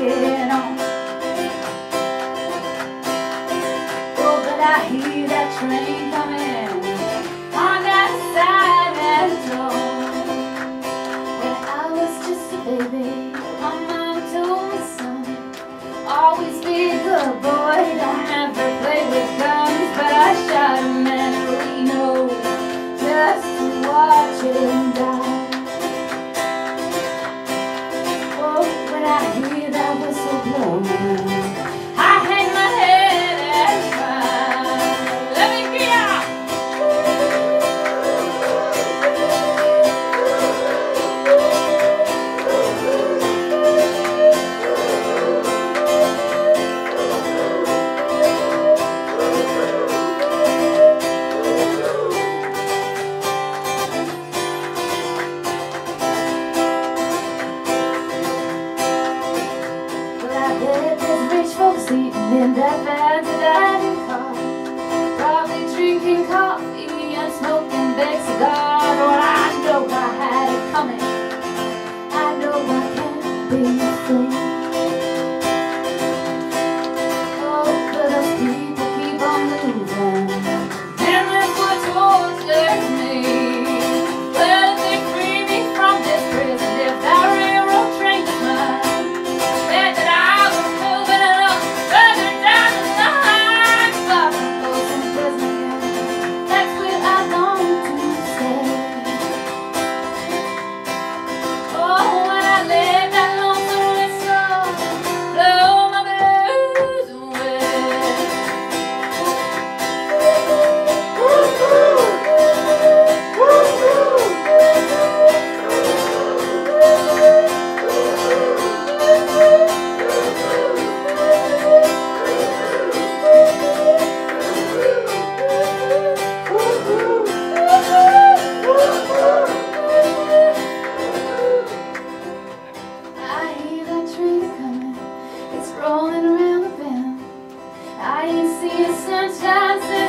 get on. Oh, but I hear that train coming on that side that door. When I was just a baby. and deaf and dead car Probably drinking coffee and smoking big cigar see you sometimes.